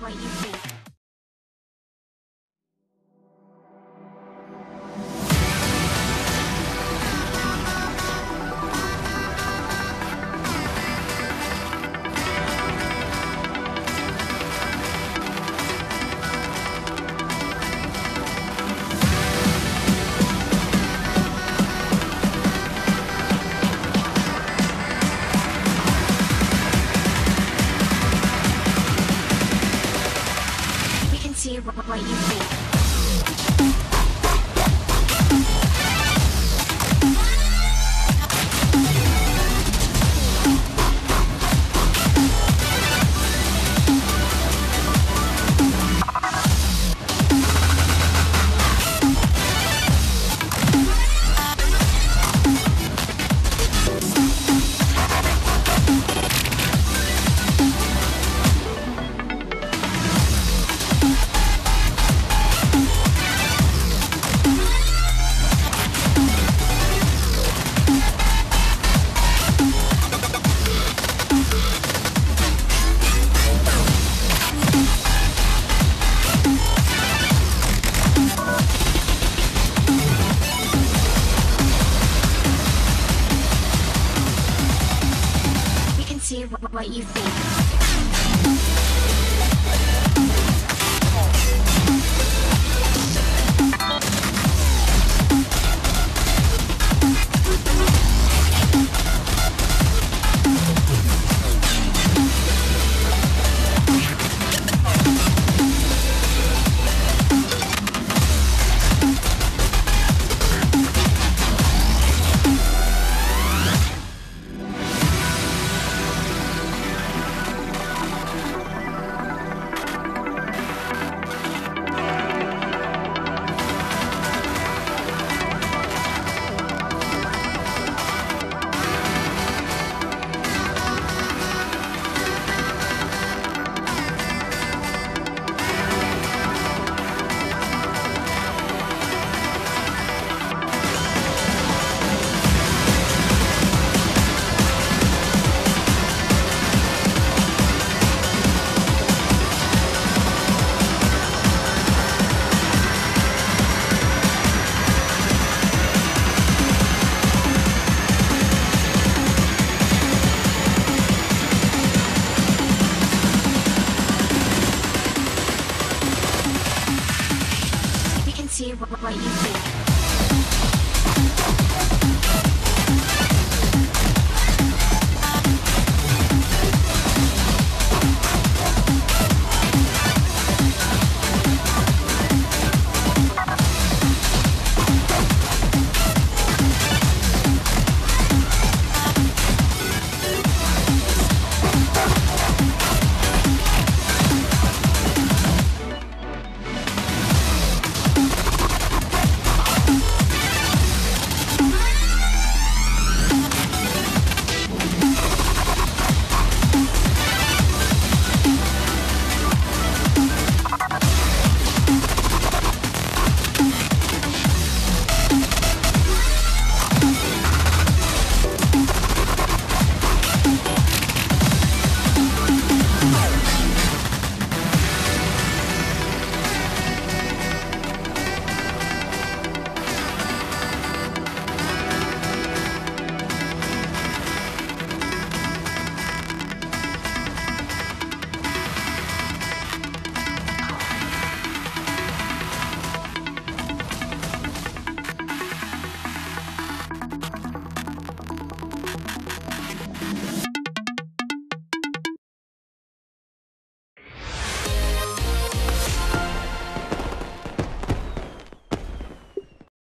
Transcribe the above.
what you think. Thank you. What you think.